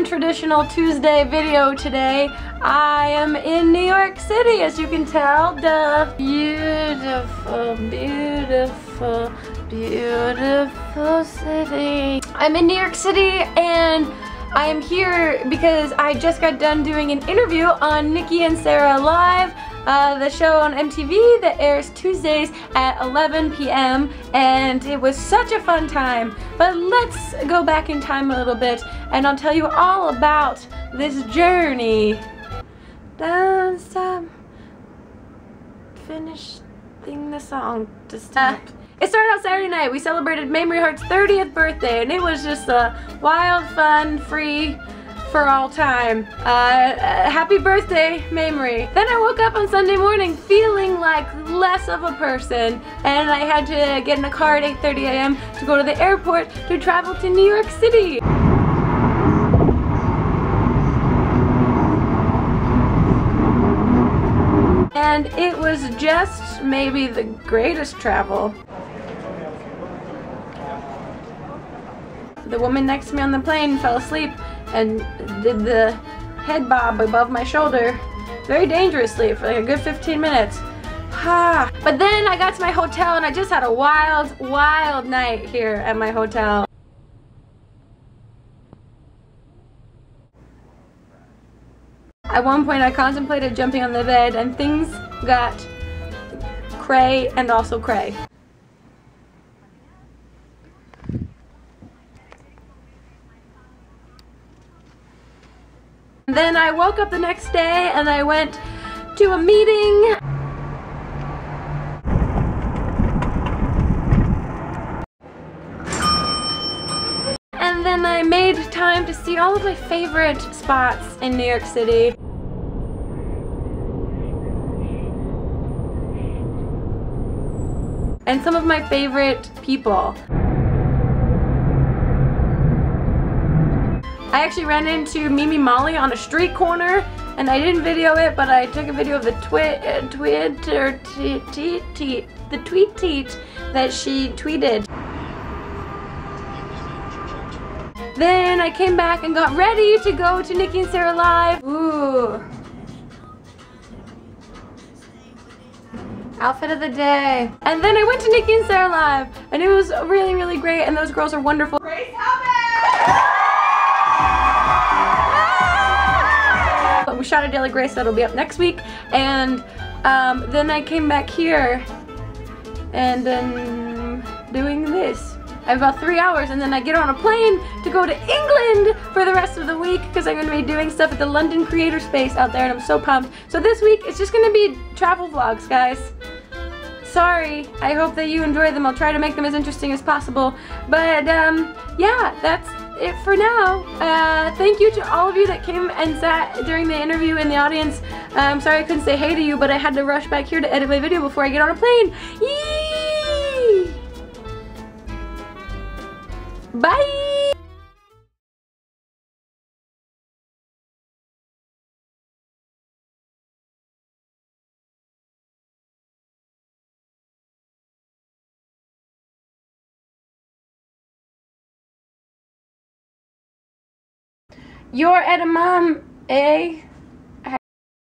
non-traditional Tuesday video today. I am in New York City, as you can tell. Duh. Beautiful, beautiful, beautiful city. I'm in New York City and I am here because I just got done doing an interview on Nikki and Sara Live uh, the show on MTV that airs Tuesdays at 11 p.m. and it was such a fun time. But let's go back in time a little bit and I'll tell you all about this journey. Don't stop. Finish the song to stop. Uh, it started out Saturday night. We celebrated Mamrie Hart's 30th birthday and it was just a wild, fun, free, for all time. Uh, uh, happy birthday, Mamrie. Then I woke up on Sunday morning feeling like less of a person and I had to get in a car at 8.30 a.m. to go to the airport to travel to New York City. And it was just maybe the greatest travel. The woman next to me on the plane fell asleep and did the head bob above my shoulder very dangerously for like a good 15 minutes. But then I got to my hotel and I just had a wild, wild night here at my hotel. At one point I contemplated jumping on the bed and things got cray and also cray. And then I woke up the next day and I went to a meeting. And then I made time to see all of my favorite spots in New York City. And some of my favorite people. I actually ran into Mimi Molly on a street corner and I didn't video it, but I took a video of the twit, uh, Twitter, the tweet teat that she tweeted. Then I came back and got ready to go to Nikki and Sara Live. Ooh. Outfit of the day. And then I went to Nikki and Sara Live and it was really, really great and those girls are wonderful. Grace shot of Daily Grace that'll be up next week. And um, then I came back here and then doing this. I have about three hours and then I get on a plane to go to England for the rest of the week because I'm going to be doing stuff at the London Creator Space out there and I'm so pumped. So this week it's just going to be travel vlogs, guys. Sorry, I hope that you enjoy them. I'll try to make them as interesting as possible. But um, yeah, that's it for now. Uh, thank you to all of you that came and sat during the interview in the audience. Uh, I'm sorry I couldn't say hey to you, but I had to rush back here to edit my video before I get on a plane. Yee! Bye! Your edamame, eh?